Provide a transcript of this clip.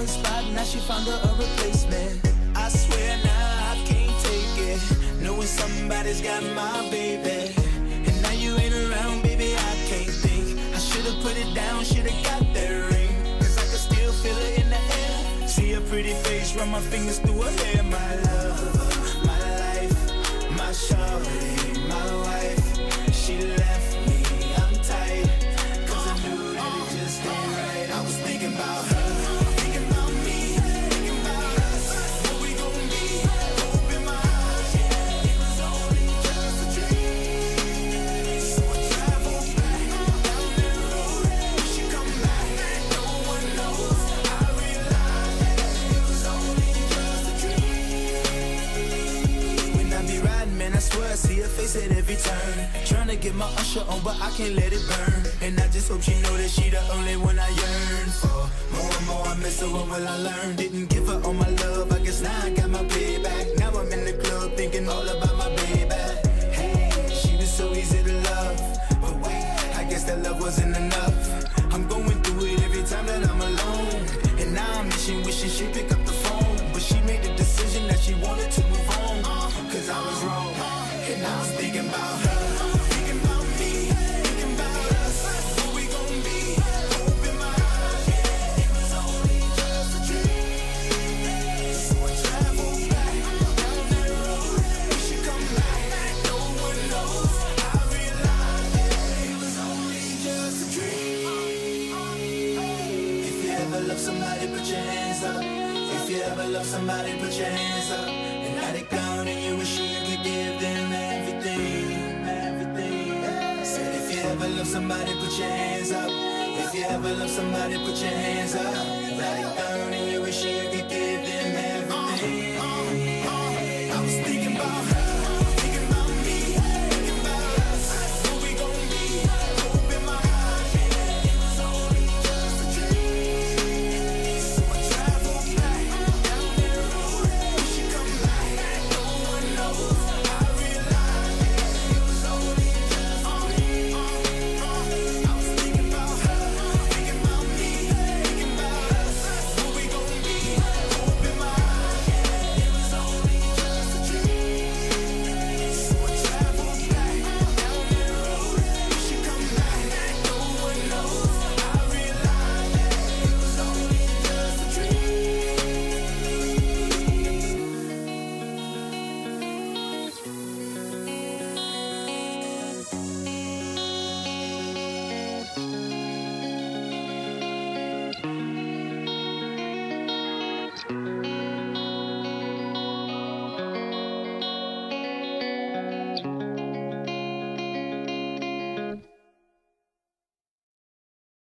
one spot, now she found her a replacement. I swear now I can't take it. Knowing somebody's got my baby. And now you ain't around, baby, I can't think. I should've put it down, should've got that ring. Cause I can still feel it in the air. See her pretty face, run my fingers through her hair, my love, my life, my shawty, swear I see her face at every turn. Trying to get my Usher on, but I can't let it burn. And I just hope she know that she the only one I yearn for. More and more I miss her, what will I learn? Didn't give her all my love, I guess now I got my payback. Now I'm in the club thinking all about my baby. Hey, she was so easy to love. But wait, I guess that love wasn't enough. I'm going through it every time that I'm alone. And now I'm wishing, wishing she'd pick up the phone. But she made the decision that she wanted to somebody, put your hands up. If you ever love somebody, put your hands up. And let it go, somebody, put your hands up. If you ever love somebody, put your hands up.